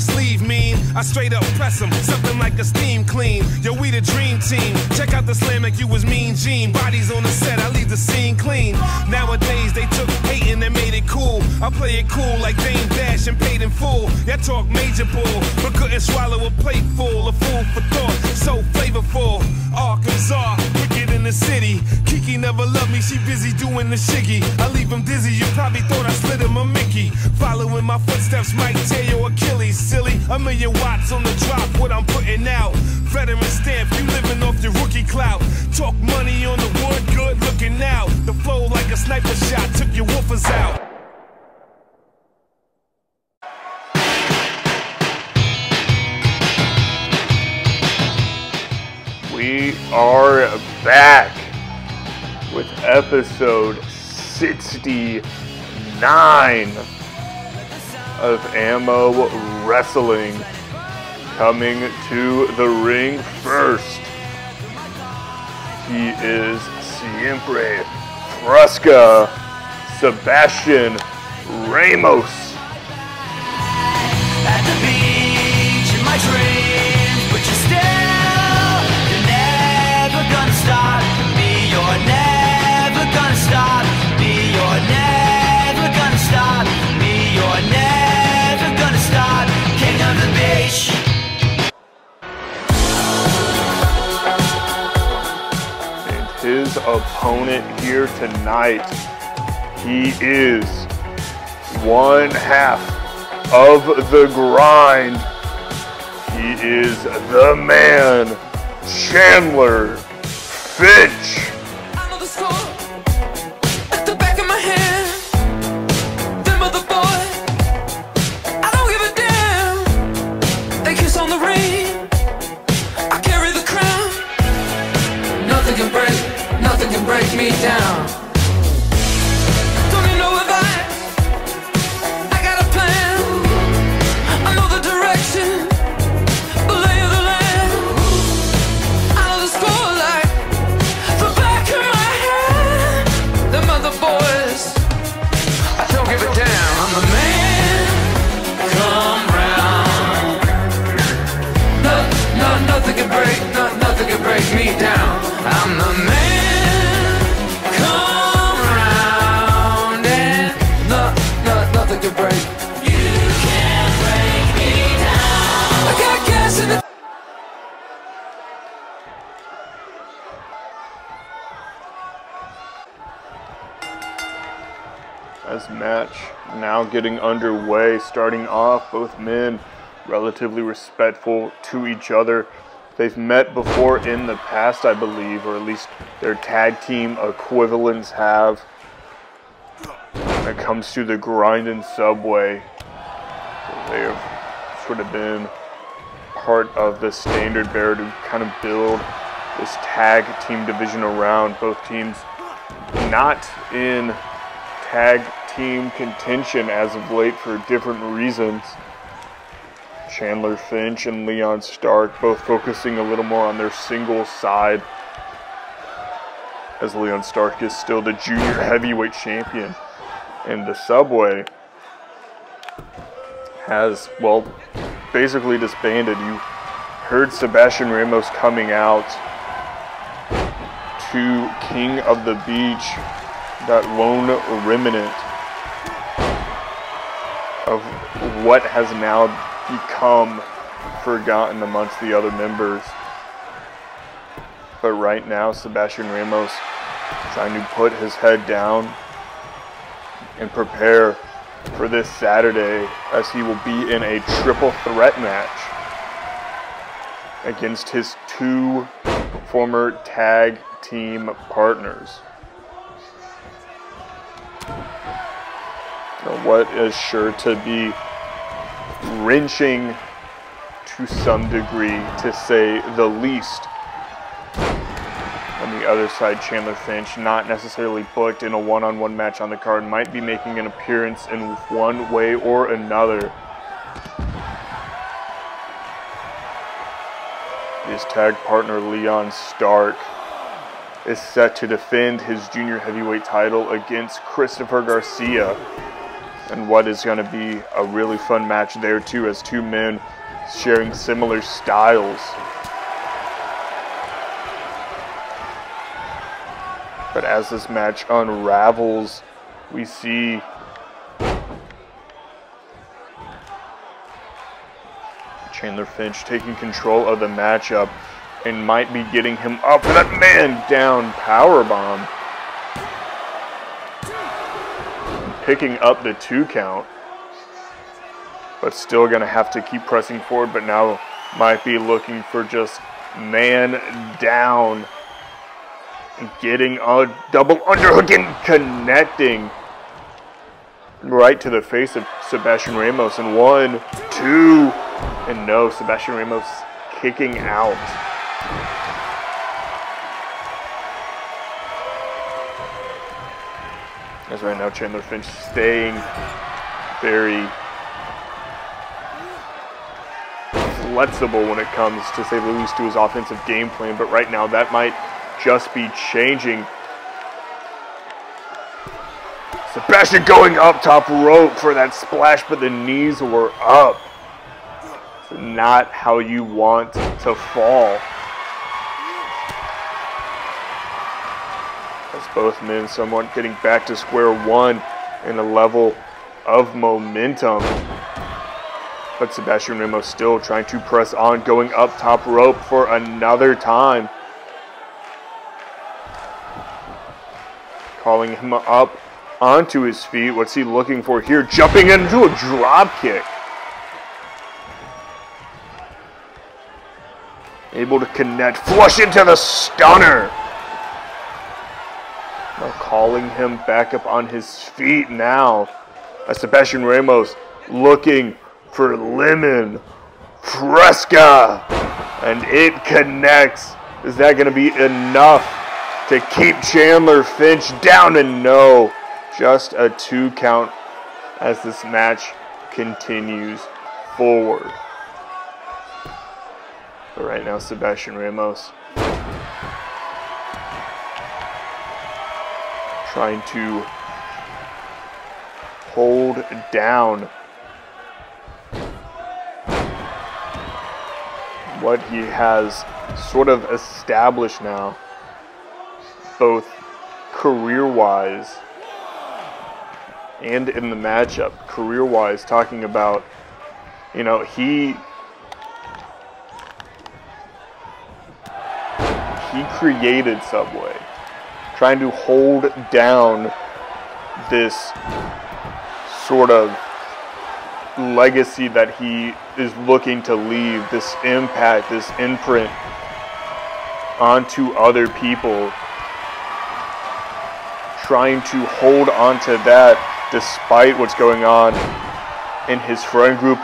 sleeve mean. I straight up press them, something like a steam clean. Yo, we the dream team. Check out the slam like you was mean Gene. Bodies on the set, I leave the scene clean. Nowadays they took hating and made it cool. I play it cool like Dame Dash and paid in full. That talk major bull, but couldn't swallow a plate full. A fool for thought, so flavorful. Arkansas, in the city. Kiki never loved me, she busy doing the shiggy. I leave him dizzy, you probably thought I slid him a Mickey. Following my footsteps might tear your Achilles, silly. A million watts on the drop, what I'm putting out. Veteran stamp, you living off your rookie clout. Talk money on the wood, good looking out. The flow like a sniper shot took your woofers out. We are back with episode 69 of AMO Wrestling. Coming to the ring first. He is siempre Frusca, Sebastian Ramos. Opponent here tonight, he is one half of the grind. He is the man, Chandler Finch. Starting off, both men relatively respectful to each other. They've met before in the past, I believe, or at least their tag team equivalents have. When it comes to the grind and subway, they have sort of been part of the standard bearer to kind of build this tag team division around both teams not in tag team contention as of late for different reasons. Chandler Finch and Leon Stark both focusing a little more on their singles side as Leon Stark is still the junior heavyweight champion. And the Subway has, well, basically disbanded. You heard Sebastian Ramos coming out to King of the Beach, that lone remnant of what has now become forgotten amongst the other members. But right now, Sebastian Ramos trying to put his head down and prepare for this Saturday as he will be in a triple threat match against his two former tag team partners. What is sure to be wrenching to some degree, to say the least. On the other side, Chandler Finch, not necessarily booked in a one on one match on the card, might be making an appearance in one way or another. His tag partner Leon Stark is set to defend his junior heavyweight title against Christopher Garcia. And what is going to be a really fun match there too as two men sharing similar styles. But as this match unravels, we see Chandler Finch taking control of the matchup and might be getting him up for that man down power bomb. Picking up the two count, but still going to have to keep pressing forward, but now might be looking for just man down. Getting a double underhook and connecting right to the face of Sebastian Ramos. And one, two, and no, Sebastian Ramos kicking out. Right now Chandler Finch staying very flexible when it comes to say the least to his offensive game plan, but right now that might just be changing. Sebastian going up top rope for that splash, but the knees were up. not how you want to fall. Both men somewhat getting back to square one in a level of momentum. But Sebastian Ramos still trying to press on, going up top rope for another time. Calling him up onto his feet. What's he looking for here? Jumping into a drop kick. Able to connect, flush into the stunner. Calling him back up on his feet now. As Sebastian Ramos looking for Lemon Fresca. And it connects. Is that going to be enough to keep Chandler Finch down? And no, just a two count as this match continues forward. But right now, Sebastian Ramos trying to hold down what he has sort of established now, both career wise and in the matchup. Career wise, talking about, you know, he. He created Subway, trying to hold down this sort of legacy that he is looking to leave, this impact, this imprint onto other people, trying to hold on to that despite what's going on in his friend group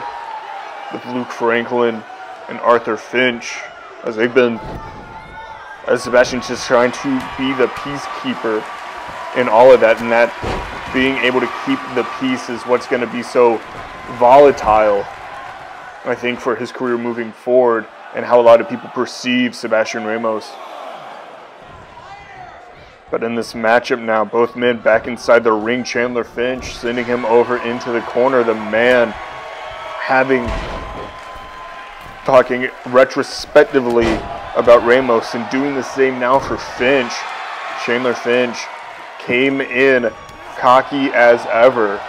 with Luke Franklin and Arthur Finch, as they've been, as Sebastian's just trying to be the peacekeeper in all of that, and that being able to keep the peace is what's going to be so volatile, I think, for his career moving forward and how a lot of people perceive Sebastian Ramos. But in this matchup now, both men back inside the ring. Chandler Finch sending him over into the corner. The man having, talking retrospectively about Ramos and doing the same now for Finch. Chandler Finch came in cocky as ever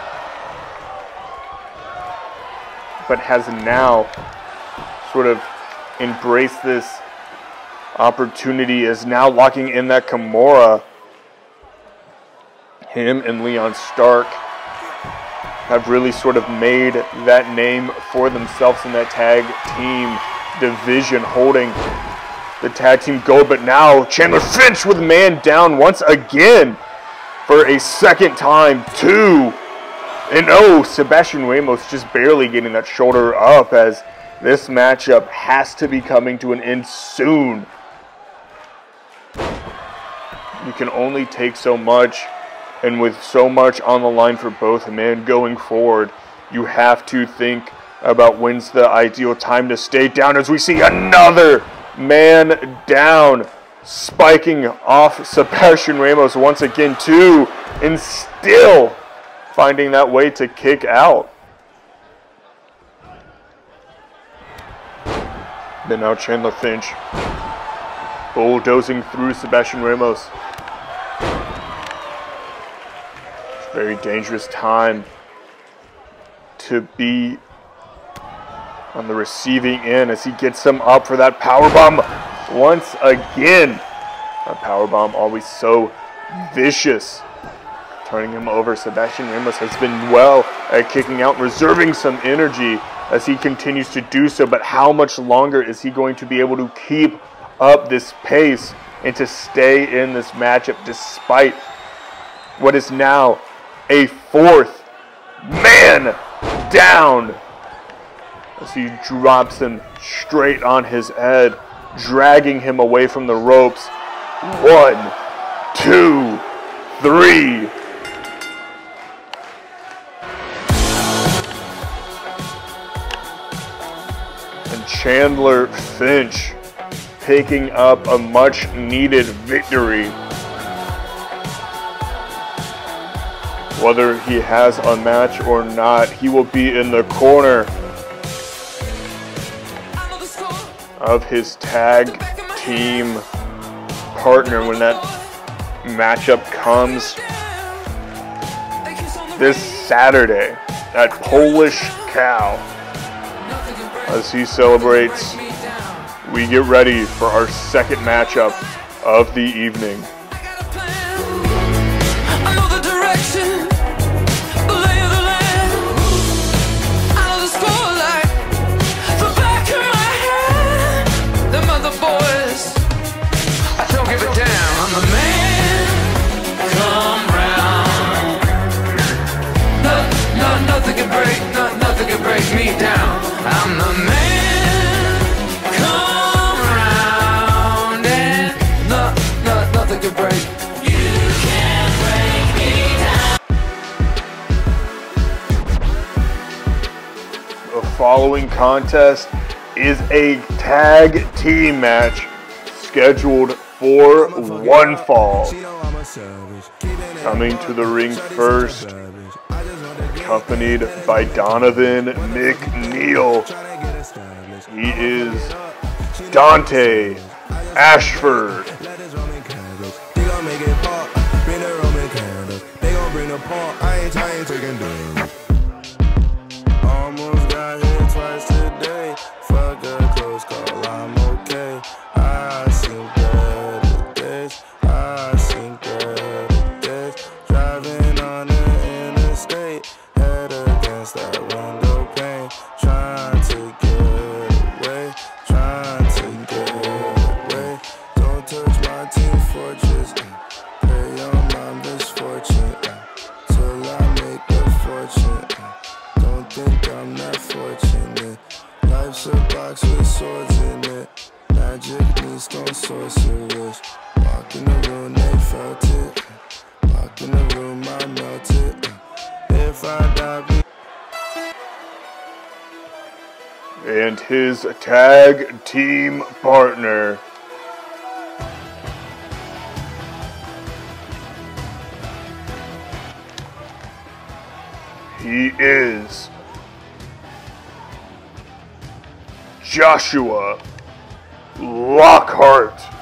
but has now sort of embraced this opportunity, is now locking in that Kimura. Him and Leon Stark have really sort of made that name for themselves in that tag team division, holding the tag team gold. But now Chandler Finch with man down once again for a second time. Two and oh, Sebastian Ramos just barely getting that shoulder up as this matchup has to be coming to an end soon. You can only take so much, and with so much on the line for both men going forward, you have to think about when's the ideal time to stay down as we see another man down, spiking off Sebastian Ramos once again, too, and still finding that way to kick out. Then now Chandler Finch bulldozing through Sebastian Ramos. Very dangerous time to be on the receiving end as he gets him up for that power bomb once again. That power bomb always so vicious. Turning him over, Sebastian Ramos has been well at kicking out, reserving some energy as he continues to do so. But how much longer is he going to be able to keep up this pace and to stay in this matchup despite what is now a fourth man down as he drops him straight on his head, dragging him away from the ropes. One, two, three. And Chandler Finch picking up a much needed victory. Whether he has a match or not, he will be in the corner of his tag team partner when that matchup comes this Saturday at Polish Cow. As he celebrates, we get ready for our second matchup of the evening. Me down. I'm the man. The following contest is a tag team match scheduled for one fall. Coming to the ring first, accompanied by Donovan McNeil. He is Dante Ashford. And his tag team partner. He is Joshua Lockhart.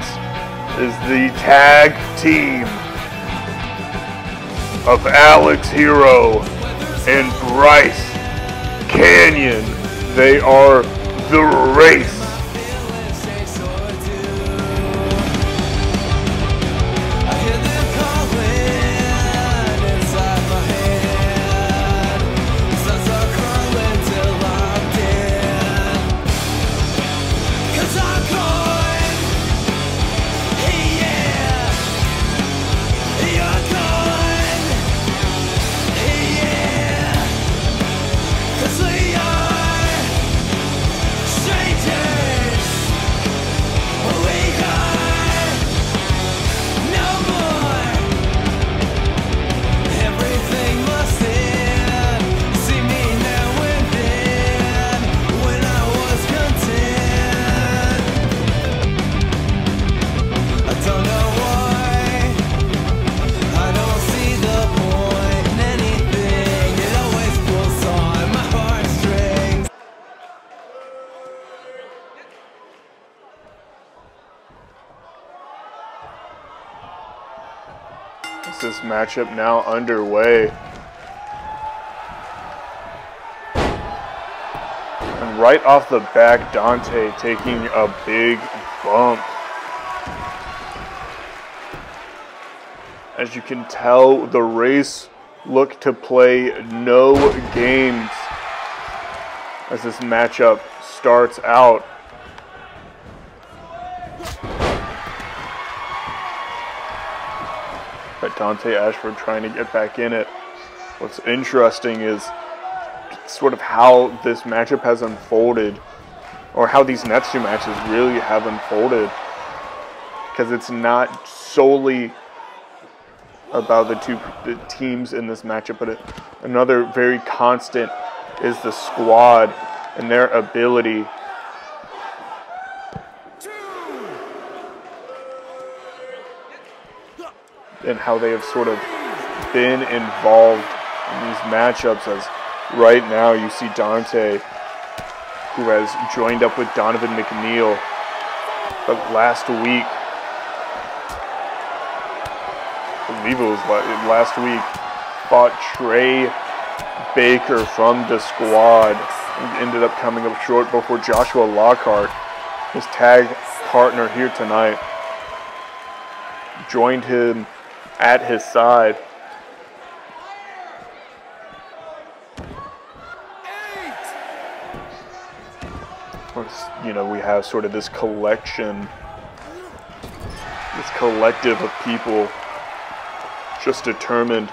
Is the tag team of Alex Hero and Bryce Canyon. They are the race. Matchup now underway? And right off the back, Dante taking a big bump. As you can tell, the race look to play no games as this matchup starts out. But Dante Ashford trying to get back in it. What's interesting is sort of how this matchup has unfolded, or how these next two matches really have unfolded. Because it's not solely about the two the teams in this matchup, but it, another very constant is the squad and their ability and how they have sort of been involved in these matchups as right now you see Dante who has joined up with Donovan McNeil. But last week I believe it was last week fought Trey Baker from the squad and ended up coming up short before Joshua Lockhart his tag partner here tonight joined him at his side. You know, we have sort of this collection, this collective of people just determined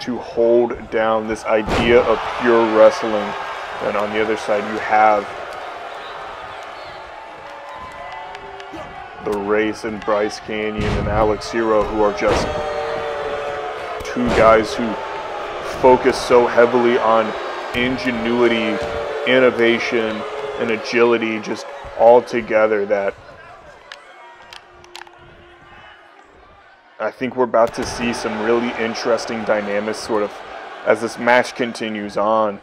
to hold down this idea of pure wrestling. And on the other side, you have the race and Bryce Canyon and Alex Hero, who are just two guys who focus so heavily on ingenuity, innovation, and agility, just all together that I think we're about to see some really interesting dynamics sort of as this match continues on.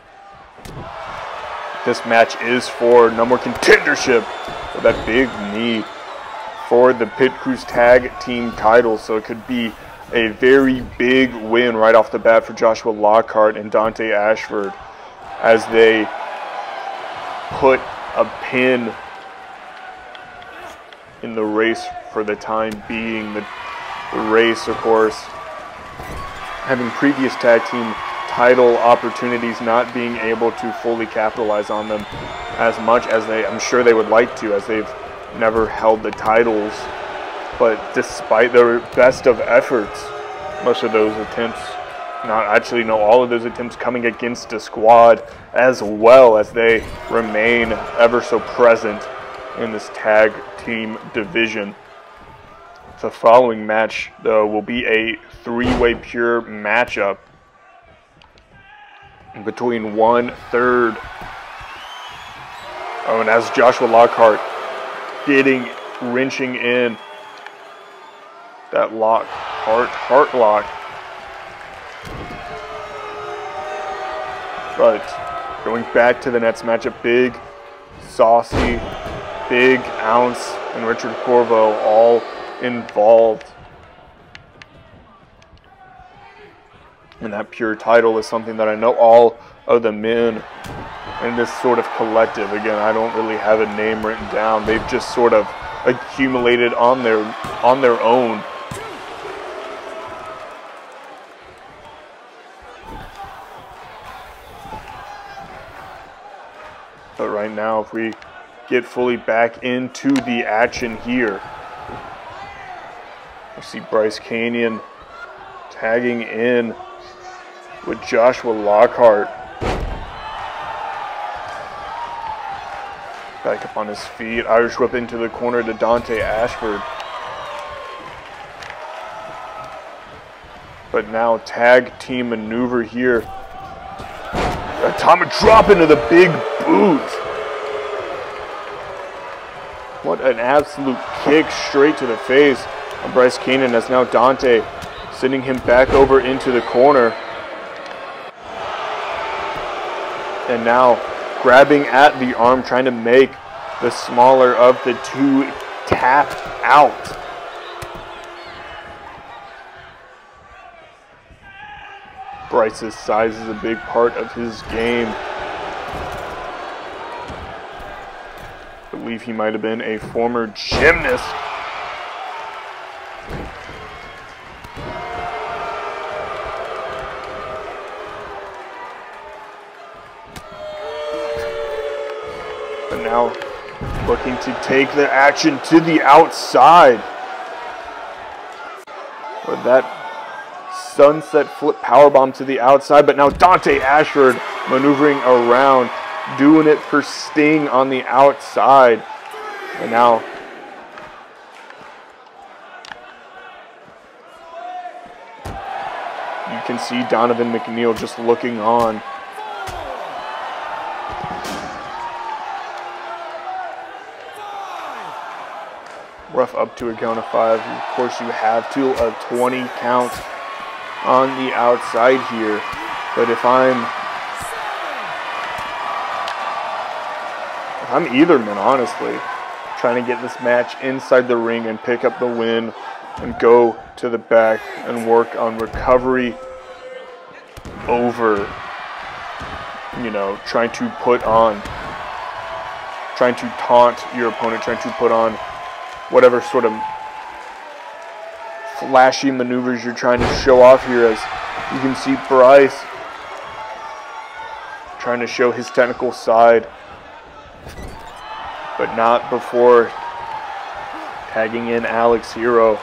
This match is for number contendership with that big knee for the Pit Crews Tag Team title. So it could be a very big win right off the bat for Joshua Lockhart and Dante Ashford as they put a pin in the race for the time being. The, the race, of course, having previous tag team title opportunities, not being able to fully capitalize on them as much as they, I'm sure they would like to, as they've never held the titles. But despite their best of efforts, most of those attempts, not actually, no, all of those attempts coming against a squad as well as they remain ever so present in this tag team division. The following match, though, will be a three-way pure matchup between one third. Oh, and as Joshua Lockhart getting wrenching in that lock, heart, heart lock. But going back to the Nets matchup, big, saucy Big Ounce and Richard Corvo all involved. And that pure title is something that I know all of the men in this sort of collective. Again, I don't really have a name written down. They've just sort of accumulated on their on their own. But right now, if we get fully back into the action here, we see Bryce Canyon tagging in with Joshua Lockhart. Back up on his feet. Irish whip into the corner to Dante Ashford. But now tag team maneuver here. Atomic drop into the big boot. What an absolute kick straight to the face of Bryce Canyon as now Dante sending him back over into the corner. And now grabbing at the arm, trying to make the smaller of the two tapped out. Bryce's size is a big part of his game. I believe he might have been a former gymnast. To take the action to the outside. With that sunset flip powerbomb to the outside, but now Dante Ashford maneuvering around, doing it for Sting on the outside. And now you can see Donovan McNeil just looking on. Rough up to a count of five. Of course, you have to a 20 count on the outside here. But if I'm if I'm either man, honestly, trying to get this match inside the ring and pick up the win and go to the back and work on recovery over you know, trying to put on trying to taunt your opponent, trying to put on whatever sort of flashy maneuvers you're trying to show off here as you can see Bryce trying to show his technical side but not before tagging in Alex Hero.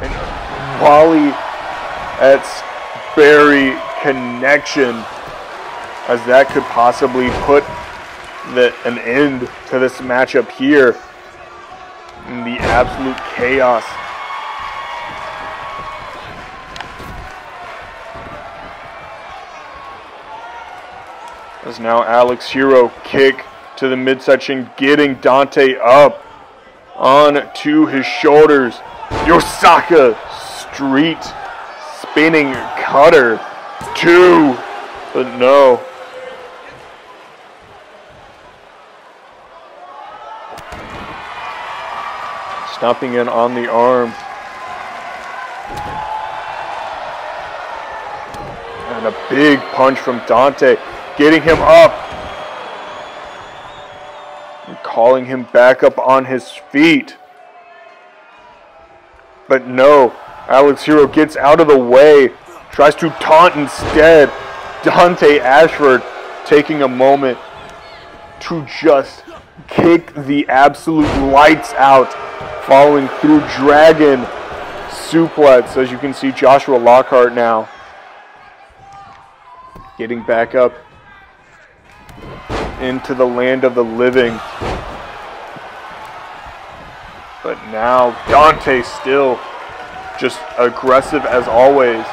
And Wally at Sperry connection as that could possibly put the, an end to this matchup here in the absolute chaos. As now Alex Hero kick to the midsection, getting Dante up on to his shoulders. Yosaka Street spinning cutter. Two, but no. Stomping in on the arm. And a big punch from Dante, getting him up. And calling him back up on his feet. But no, Alex Hero gets out of the way, tries to taunt instead. Dante Ashford taking a moment to just kick the absolute lights out, following through Dragon suplex. As you can see, Joshua Lockhart now getting back up into the land of the living. But now Dante still just aggressive as always.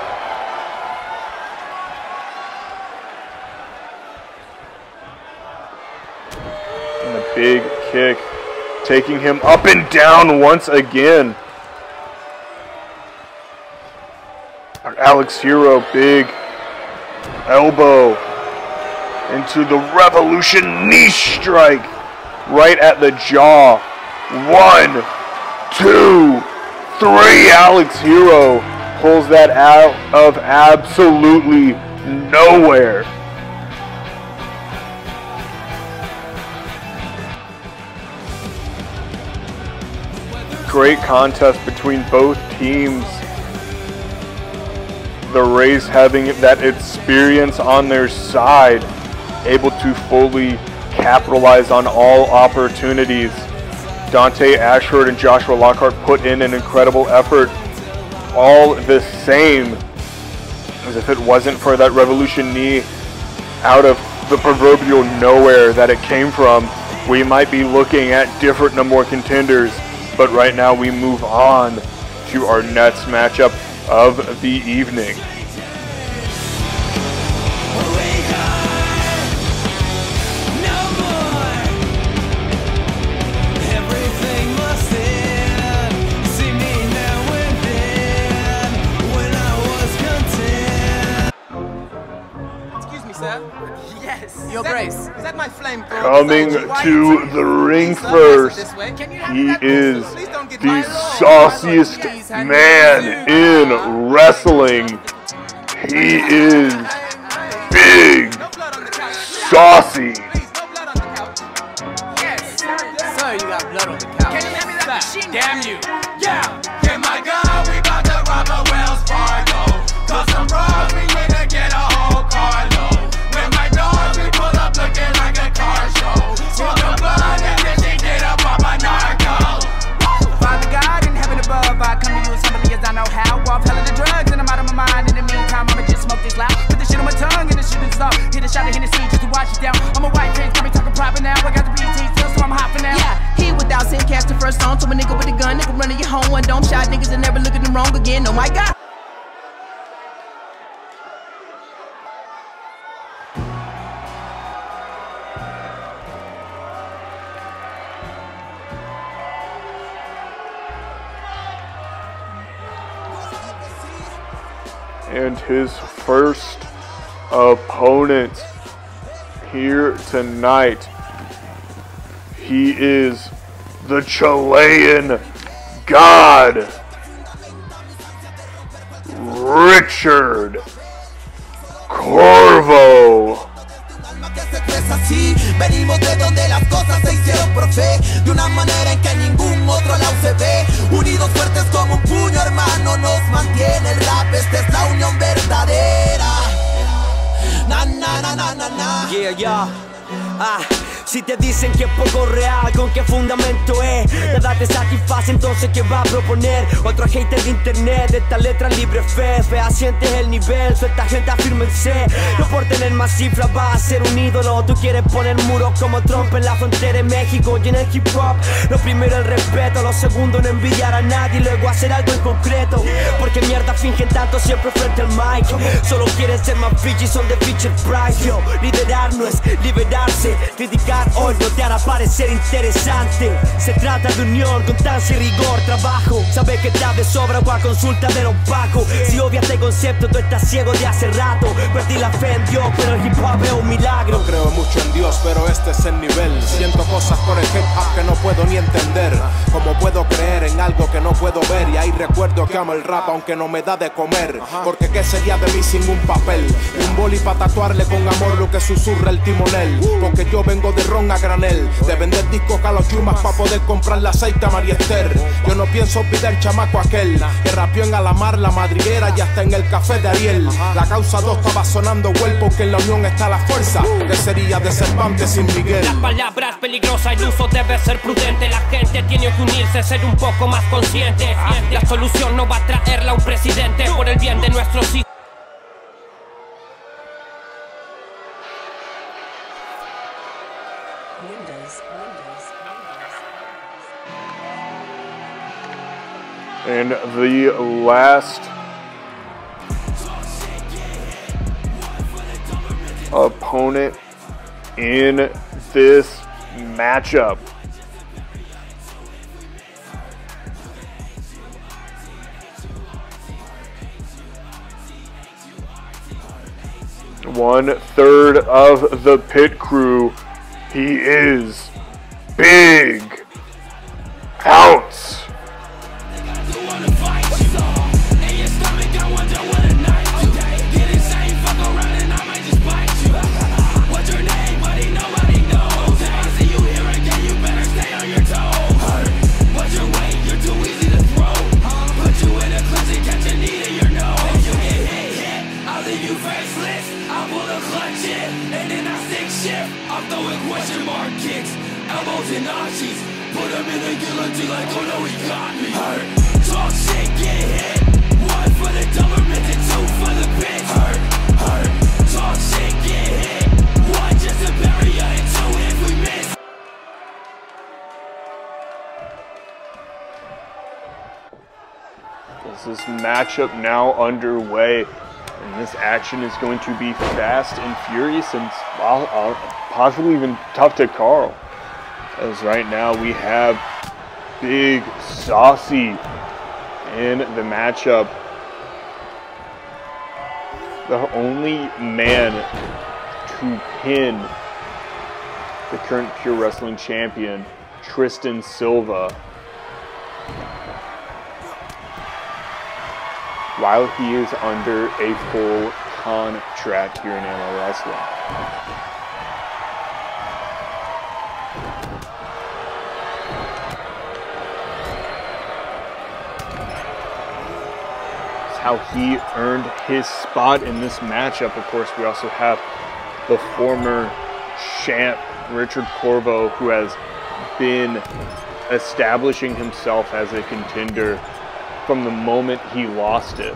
Big kick, taking him up and down once again. Our Alex Hero, big elbow into the Revolution knee strike. right at the jaw. One, two, three. Alex Hero pulls that out of absolutely nowhere. Great contest between both teams. The Rays having that experience on their side, able to fully capitalize on all opportunities. Dante Ashford and Joshua Lockhart put in an incredible effort. All the same, as if it wasn't for that revolution knee out of the proverbial nowhere that it came from, we might be looking at different number contenders. But right now we move on to our Nets matchup of the evening. Coming to the ring first, he is the sauciest man in wrestling. He is big, saucy. Sir, you got blood on the couch. Sir, damn you. Yeah, get my gun, drugs and I'm out of my mind. In the meantime, I'ma just smoke this loud. Put the shit on my tongue and the shit is stop. Hit a shot of Hennessy just to wash it down. I'm a white prince, got me talking proper now. I got the BT still, so I'm hopping now. Yeah, he without sin cast the first song to a nigga with a gun. Nigga running your home one dome shot niggas and never look at them wrong again. Oh my god. And his first opponent here tonight. He is the Chilean God, Richard Corvo. Venimos de donde las cosas se hicieron por fe De una manera en que ningún otro lado se ve. Unidos fuertes como un puño hermano Nos mantiene el rap, esta es la unión verdadera. Na na na na na na. Yeah, yeah. Ah, si te dicen que es poco real, ¿con qué fundamento es? Nada te satisface, entonces ¿qué va a proponer? Otro hater de internet, esta letra libre fe. Fehaciente es el nivel, suelta gente afírmense No por tener más cifras va a ser un ídolo. Tú quieres poner muros como Trump en la frontera de México Y en el hip hop, lo primero el respeto. Lo segundo no envidiar a nadie, luego hacer algo en concreto. Porque mierda fingen tanto siempre frente al mic. Solo quieren ser más bitchy, son de feature price. Yo, liderar no es liberarse. Criticar hoy no te hará parecer interesante Se trata de unión, constancia y rigor Trabajo, sabes que estás de sobra o a consulta de los pacos Si obvias este concepto, tú estás ciego de hace rato Perdí la fe en Dios, pero el hip hop es un milagro No creo mucho en Dios, pero este es el nivel. Siento cosas por el hip hop que no puedo ni entender. Como puedo creer en algo que no puedo ver. Y ahí recuerdo que amo el rap, aunque no me da de comer. Porque qué sería de mí sin un papel. Y un boli para tatuarle con amor lo que susurra el timonel. Porque yo vengo de De vender discos a los yumas para poder comprar la aceite a María Esther. Yo no pienso olvidar chamaco aquel. Que rapió en Alamar, la madriguera y hasta en el café de Ariel. La causa 2 estaba sonando well porque en la unión está la fuerza. Que sería de Cervantes sin Miguel. La palabra es peligrosa, el uso debe ser prudente. La gente tiene que unirse, ser un poco más consciente. La solución no va a traerla un presidente por el bien de nuestros hijos. And the last opponent in this matchup. One third of the pit crew. He is Big underway, and this action is going to be fast and furious and uh, possibly even tough to Carl. As right now we have Big Saucy in the matchup. The only man to pin the current Pure Wrestling Champion, Tristan Silva, while he is under a full contract here in Amateur Wrestling. How he earned his spot in this matchup. Of course, we also have the former champ, Richard Corvo, who has been establishing himself as a contender from the moment he lost it.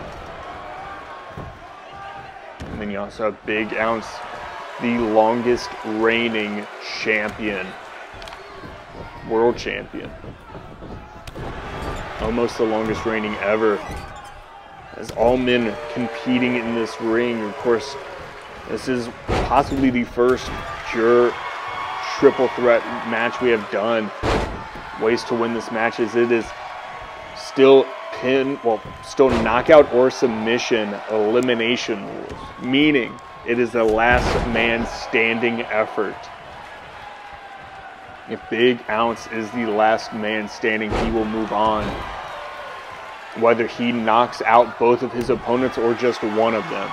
And then you also have Big Ounce, the longest reigning champion, world champion. Almost the longest reigning ever. As all men competing in this ring, of course, this is possibly the first pure triple threat match we have done. Ways to win this match is it is still pin, well, still knockout or submission elimination rules, meaning it is the last man standing effort. If Big Ounce is the last man standing, he will move on. Whether he knocks out both of his opponents or just one of them.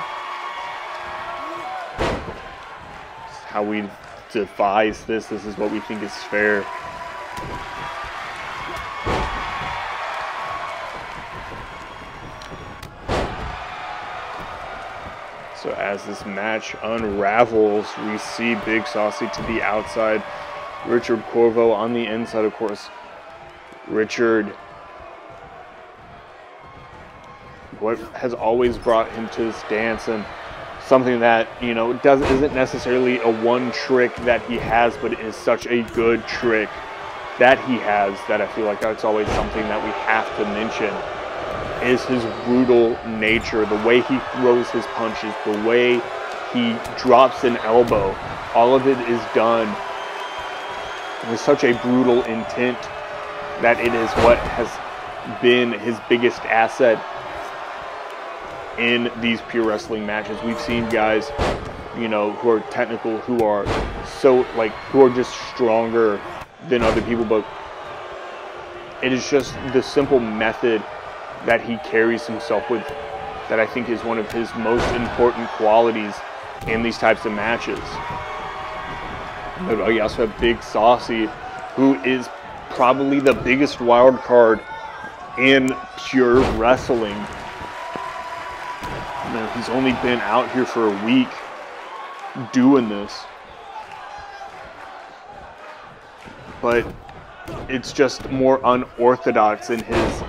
how we devise this. This is what we think is fair. So as this match unravels, we see Big Saucy to the outside, Richard Corvo on the inside, of course. Richard, what has always brought him to this dance and something that, you know, doesn't isn't necessarily a one trick that he has, but it is such a good trick that he has that I feel like that's always something that we have to mention is his brutal nature, the way he throws his punches, the way he drops an elbow. All of it is done with such a brutal intent that it is what has been his biggest asset in these pure wrestling matches. We've seen guys, you know, who are technical, who are so like who are just stronger than other people, but it is just the simple method that he carries himself with that I think is one of his most important qualities in these types of matches. But uh, you also have Big Saucy, who is probably the biggest wild card in pure wrestling. Man, he's only been out here for a week doing this. But it's just more unorthodox in his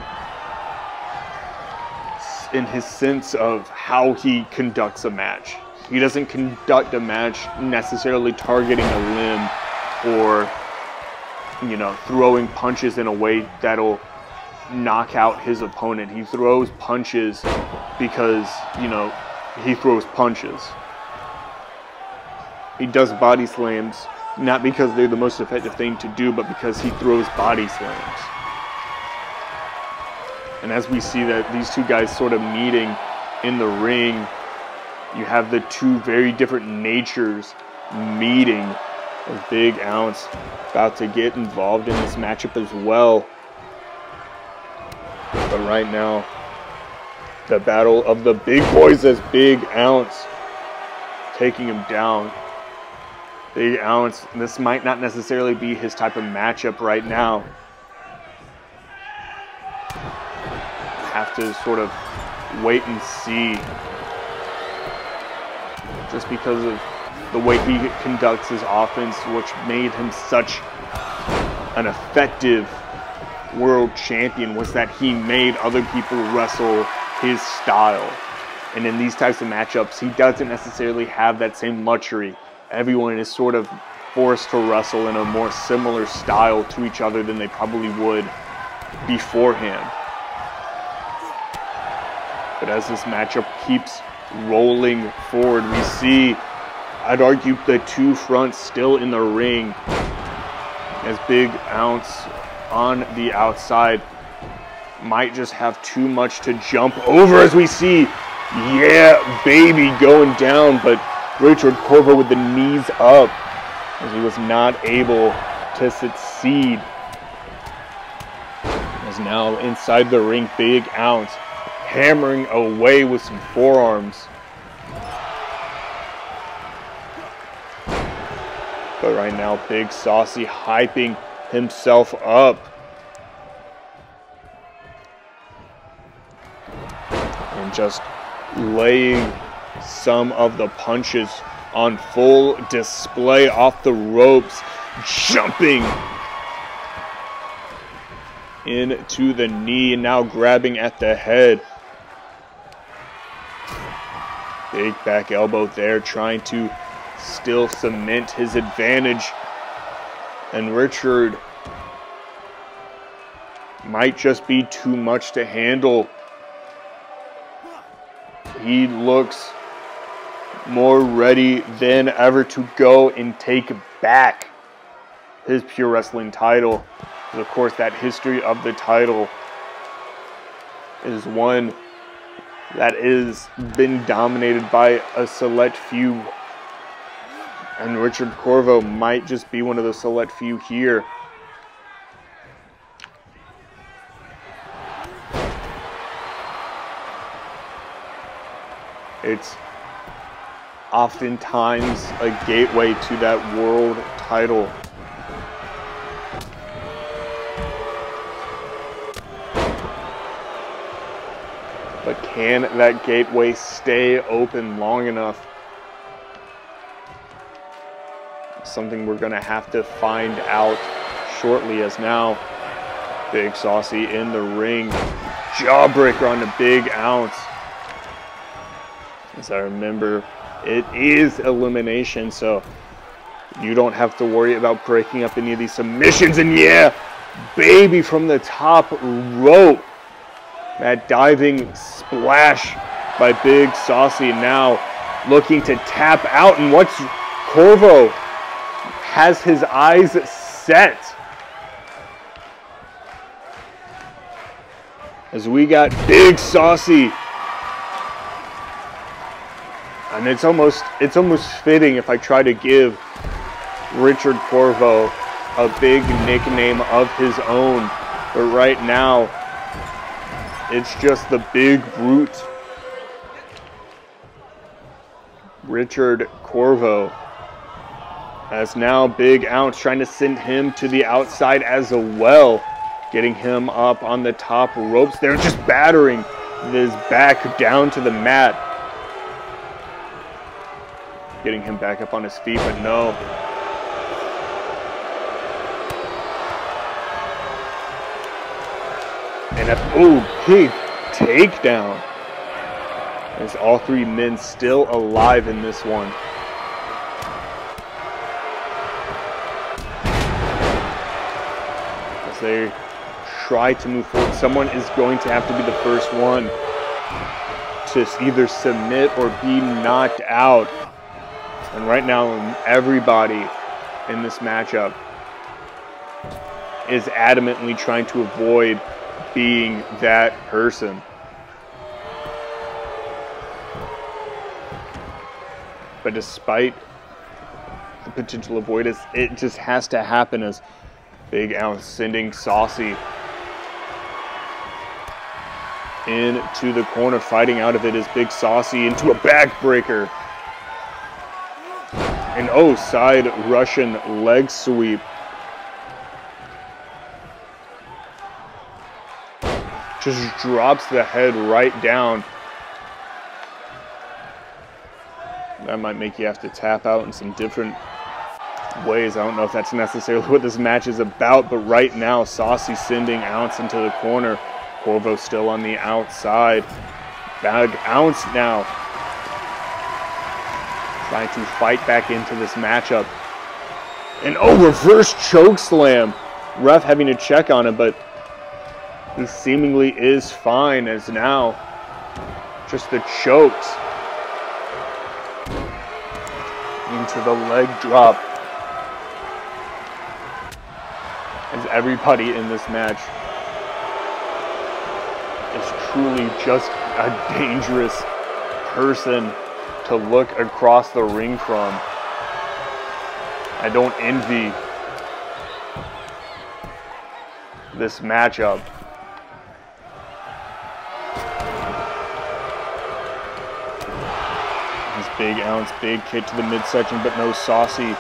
in his sense of how he conducts a match. He doesn't conduct a match necessarily targeting a limb or you know, throwing punches in a way that'll knock out his opponent. He throws punches because, you know, he throws punches. He does body slams not because they're the most effective thing to do, but because he throws body slams. And as we see that these two guys sort of meeting in the ring, you have the two very different natures meeting Big Ounce about to get involved in this matchup as well. But right now, the battle of the big boys as Big Ounce taking him down. Big Ounce, this might not necessarily be his type of matchup right now. Have to sort of wait and see. Just because of the way he conducts his offense, which made him such an effective world champion, was that he made other people wrestle his style. And in these types of matchups, he doesn't necessarily have that same luxury. Everyone is sort of forced to wrestle in a more similar style to each other than they probably would beforehand. But as this matchup keeps rolling forward, we see, I'd argue, the two fronts still in the ring as Big Ounce on the outside might just have too much to jump over as we see, yeah, baby going down, but Richard Corvo with the knees up as he was not able to succeed. As now inside the ring, Big Ounce hammering away with some forearms. But right now, Big Saucy hyping himself up. And just laying some of the punches on full display off the ropes, jumping into the knee now grabbing at the head. Big back elbow there, trying to still cement his advantage. And Richard might just be too much to handle. He looks more ready than ever to go and take back his Pure Wrestling title. of course, that history of the title is one that is been dominated by a select few. And Richard Corvo might just be one of the select few here. It's oftentimes a gateway to that world title. Can that gateway stay open long enough? Something we're going to have to find out shortly as now Big Saucy in the ring. Jawbreaker on the big ounce. As I remember, it is elimination, so you don't have to worry about breaking up any of these submissions. And yeah, baby from the top rope. That diving splash by Big Saucy now looking to tap out. And what's Corvo has his eyes set. As we got Big Saucy and it's almost it's almost fitting if I try to give Richard Corvo a big nickname of his own. But right now, it's just the big brute. Richard Corvo. As now Big Ounce trying to send him to the outside as well. Getting him up on the top ropes there, just battering his back down to the mat getting him back up on his feet, but no. And a oh, big takedown. As all three men still alive in this one. As they try to move forward, someone is going to have to be the first one to either submit or be knocked out. And right now, everybody in this matchup is adamantly trying to avoid being that person. But despite the potential avoidance. It just has to happen as Big Ounce sending Saucy into the corner. Fighting out of it is Big Saucy into a backbreaker. An oh side Russian leg sweep. Just drops the head right down. That might make you have to tap out in some different ways. I don't know if that's necessarily what this match is about, but right now, Saucy sending Ounce into the corner. Corvo still on the outside. Big Ounce now trying to fight back into this matchup. And oh, reverse choke slam. Ref having to check on him, but he seemingly is fine as now just the chokes into the leg drop. As everybody in this match is truly just a dangerous person to look across the ring from. I don't envy this matchup. Big ounce, big kick to the midsection, but no Saucy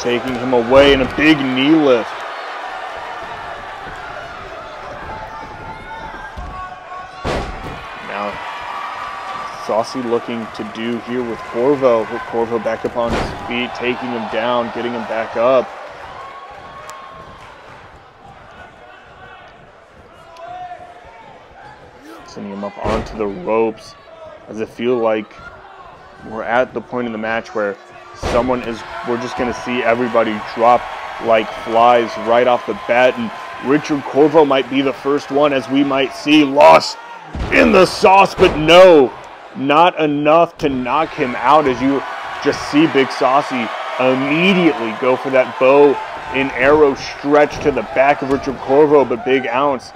taking him away and a big knee lift. Now, Saucy looking to do here with Corvo. With Corvo back up on his feet, taking him down, getting him back up. Sending him up onto the ropes. As I feel like we're at the point in the match where someone is, we're just going to see everybody drop like flies right off the bat. And Richard Corvo might be the first one, as we might see, lost in the sauce, but no, not enough to knock him out as you just see Big Saucy immediately go for that bow and arrow stretch to the back of Richard Corvo, but Big Ounce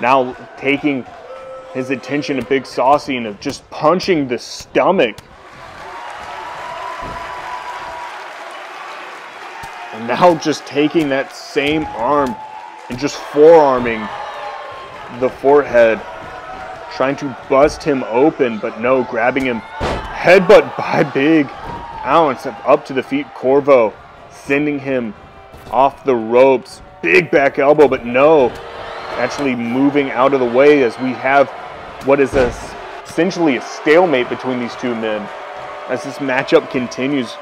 now taking his attention to Big Saucy and just punching the stomach. Now just taking that same arm and just forearming the forehead, trying to bust him open, but no, grabbing him. Headbutt by Big Ounce up to the feet. Corvo sending him off the ropes. Big back elbow, but no. Actually moving out of the way as we have what is a, essentially a stalemate between these two men as this matchup continues.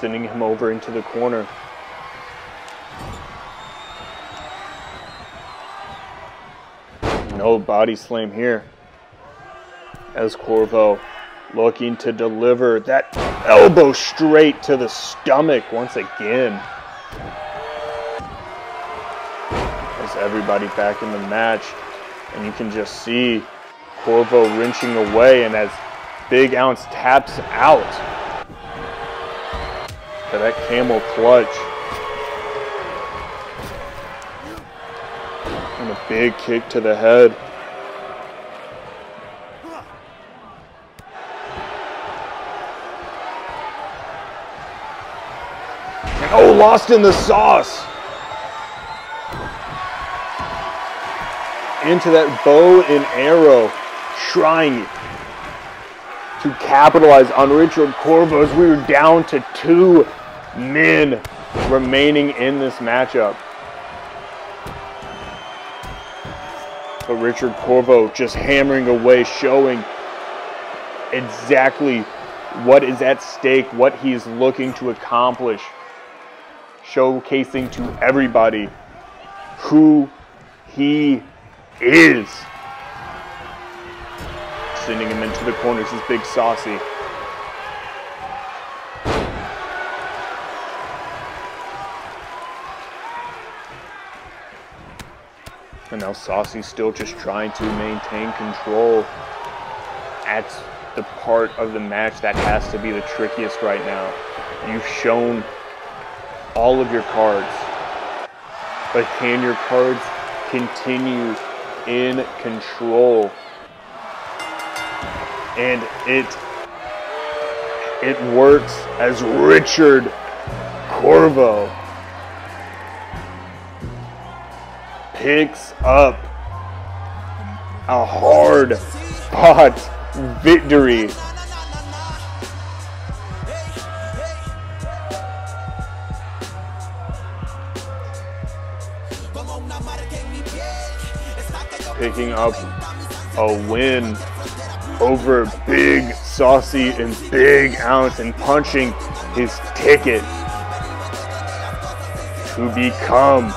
Sending him over into the corner. No body slam here. As Corvo looking to deliver that elbow straight to the stomach once again. As everybody back in the match. And you can just see Corvo wrenching away and as Big Ounce taps out that camel clutch. And a big kick to the head. And oh, lost in the sauce. Into that bow and arrow, trying to capitalize on Richard Corvo we were down to two men remaining in this matchup. But Richard Corvo just hammering away, showing exactly what is at stake, what he's looking to accomplish, showcasing to everybody who he is. Sending him into the corners is Big Saucy. And now Saucy's still just trying to maintain control at the part of the match that has to be the trickiest right now. You've shown all of your cards, but can your cards continue in control? And it it works as Richard Corvo picks up a hard fought victory. Picking up a win over Big Saucy and Big Ounce and punching his ticket to become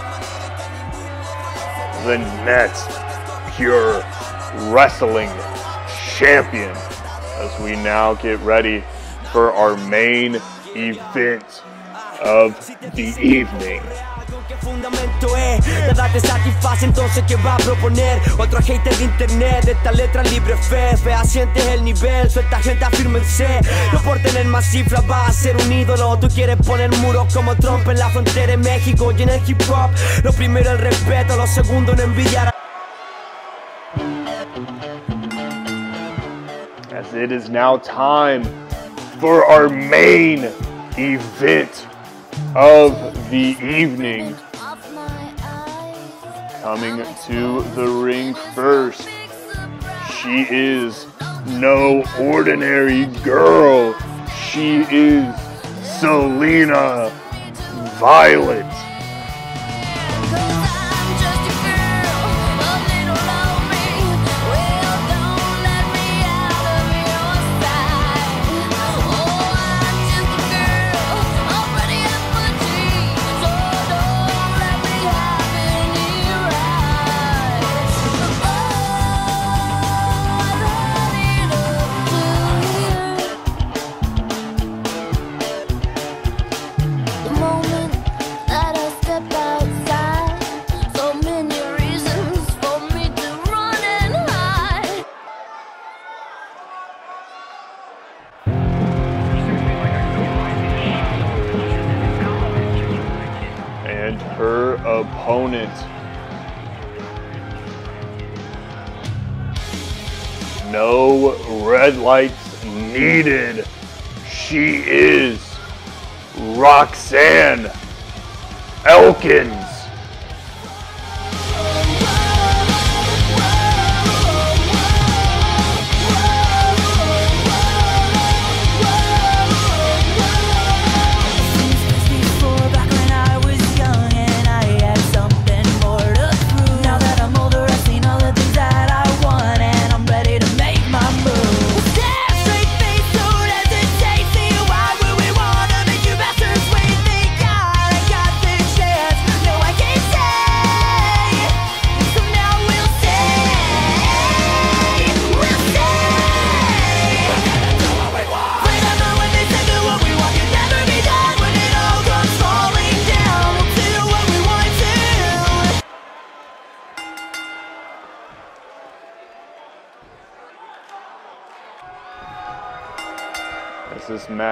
the next pure wrestling champion as we now get ready for our main event of the evening. ¿Qué fundamento es? Nada te satisface, entonces ¿qué va a proponer? Otro hater de internet, de esta letra libre fe. Fehaciente es el nivel, suelta gente, afírmense. No por tener más cifras va a ser un ídolo. Tú quieres poner muros como Trump en la frontera en México Y en el hip hop, lo primero el respeto, lo segundo no envidiar As it is now time for our main event of the evening. Coming to the ring first, she is no ordinary girl. She is Selena Violet.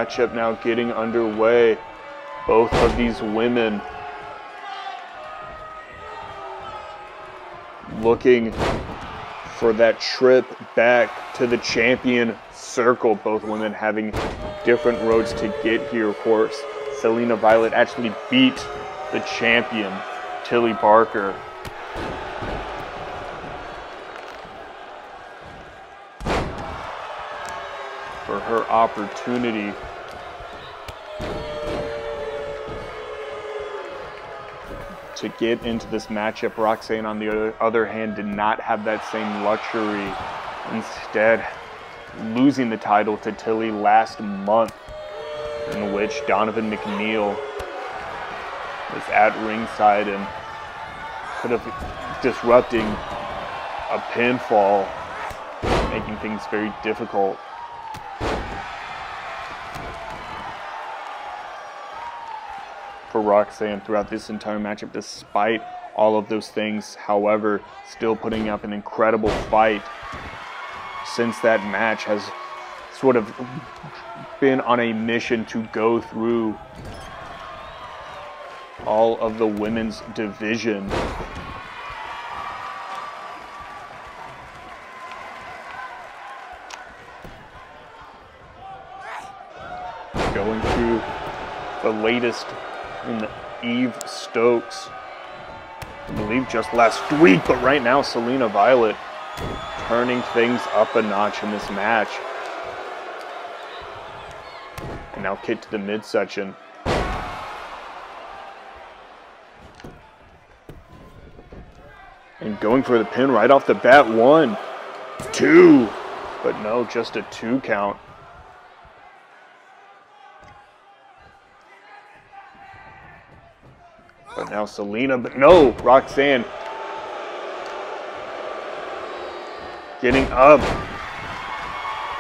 Matchup now getting underway, both of these women looking for that trip back to the champion circle. Both women having different roads to get here, of course. Selena Violet actually beat the champion, Tilly Barker. For her opportunity to get into this matchup. Roxanne, on the other, hand, did not have that same luxury. Instead, losing the title to Tilly last month, in which Donovan McNeil was at ringside and could have disrupting a pinfall, making things very difficult. For Roxanne throughout this entire matchup, despite all of those things. However, still putting up an incredible fight since that match has sort of been on a mission to go through all of the women's division. Going through the latest in Eve Stokes. I believe just last week, but right now Selena Violet turning things up a notch in this match. And now kick to the midsection. And going for the pin right off the bat. One, two, but no, just a two count. But now Selena, but no, Roxanne getting up,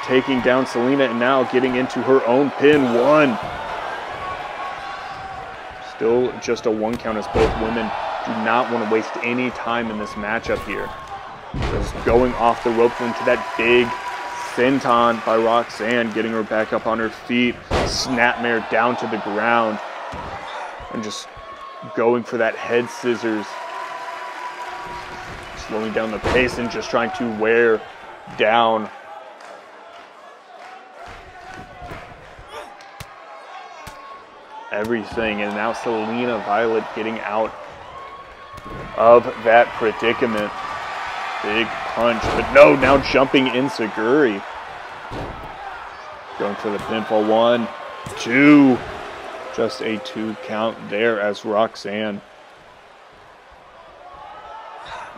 taking down Selena, and now getting into her own pin. One. Still just a one count as both women do not want to waste any time in this matchup here. Just going off the ropes into that big senton by Roxanne, getting her back up on her feet, snapmare down to the ground, and just going for that head scissors. Slowing down the pace and just trying to wear down everything. And now Selena Violet getting out of that predicament. Big punch, but no, now jumping enzuigiri. Going for the pinfall. One, two. Just a two count there as Roxanne.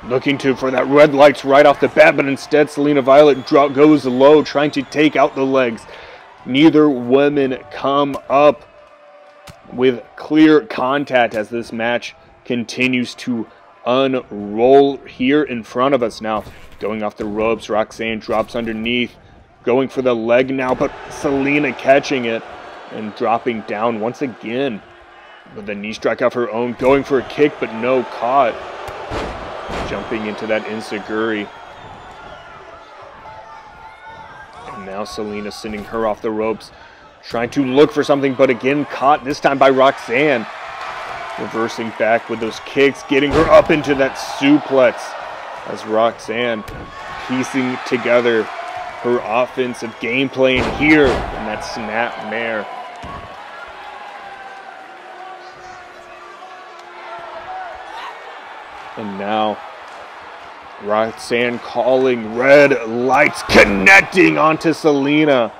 Looking to for that red lights right off the bat, but instead Selena Violet goes low, trying to take out the legs. Neither woman come up with clear contact as this match continues to unroll here in front of us now. Going off the ropes, Roxanne drops underneath, going for the leg now, but Selena catching it and dropping down once again with a knee strike off her own, going for a kick, but no caught. Jumping into that enzuigiri. And now Selena sending her off the ropes, trying to look for something, but again caught, this time by Roxanne. Reversing back with those kicks, getting her up into that suplex as Roxanne piecing together her offensive game plan here in that snap mare. And now Roxanne calling red lights, connecting onto Selena.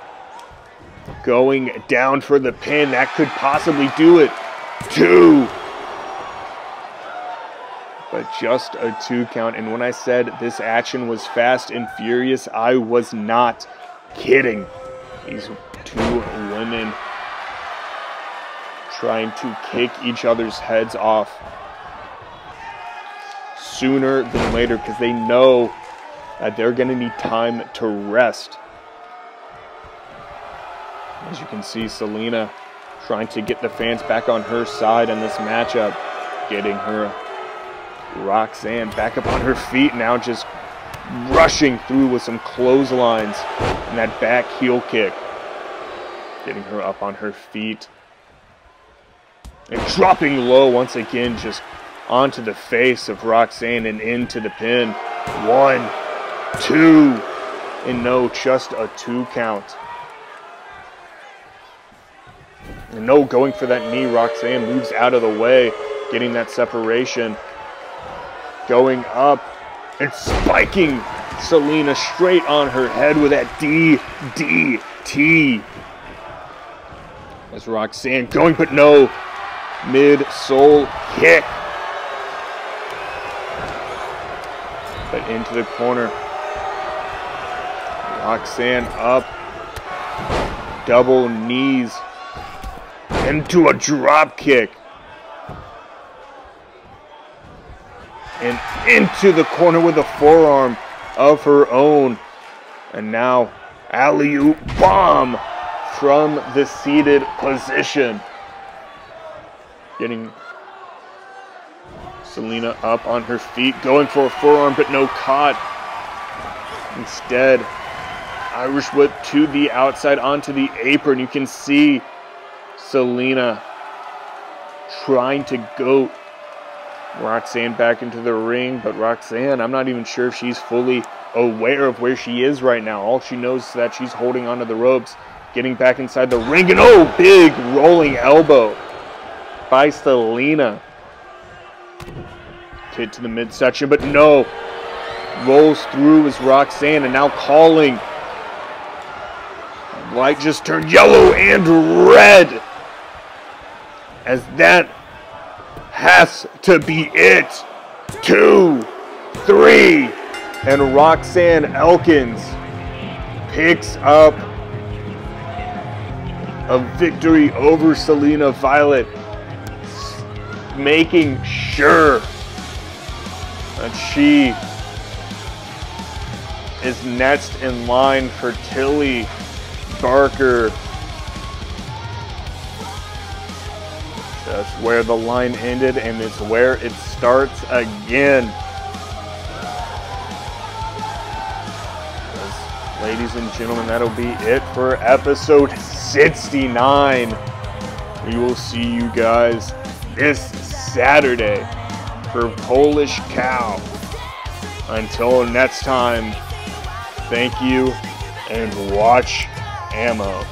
Going down for the pin. That could possibly do it. Two. But just a two count. And when I said this action was fast and furious, I was not kidding. These two women trying to kick each other's heads off sooner than later because they know that they're going to need time to rest. As you can see, Selena trying to get the fans back on her side in this matchup, getting her Roxanne back up on her feet now, just rushing through with some clotheslines and that back heel kick, getting her up on her feet and dropping low once again, just onto the face of Roxanne and into the pin. One, two, and no, just a two count. And no, going for that knee, Roxanne moves out of the way, getting that separation. Going up and spiking Selena straight on her head with that DDT. As Roxanne going, but no, mid soul kick. Into the corner. Roxanne up, double knees, into a drop kick. And into the corner with a forearm of her own. And now, alley oop bomb from the seated position. Getting Selena up on her feet, going for a forearm, but no caught. Instead, Irish whip to the outside onto the apron. You can see Selena trying to goat Roxanne back into the ring, but Roxanne, I'm not even sure if she's fully aware of where she is right now. All she knows is that she's holding onto the ropes, getting back inside the ring, and oh, big rolling elbow by Selena. Hit to the midsection, but no. Rolls through is Roxanne and now calling. Light just turned yellow and red. As that has to be it. Two, three, and Roxanne Elkins picks up a victory over Selena Violet, making sure that she is next in line for Tilly Barker. That's where the line ended, and it's where it starts again. Ladies and gentlemen, that'll be it for episode 69. We will see you guys this Saturday for Polish Cow. Until next time, thank you and watch AMO.